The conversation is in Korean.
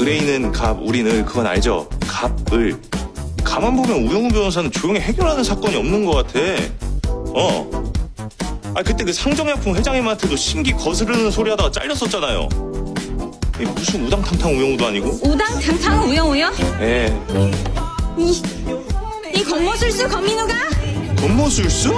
의뢰인은 갑, 우린 을, 그건 알죠? 갑, 을. 가만 보면 우영우 변호사는 조용히 해결하는 사건이 없는 것 같아. 어. 아, 그때 그 상정약품 회장님한테도 신기 거스르는 소리 하다가 잘렸었잖아요. 이 무슨 우당탕탕 우영우도 아니고? 우당탕탕 우영우요? 예. 이, 이 겉모술수 검민우가? 겉모술수?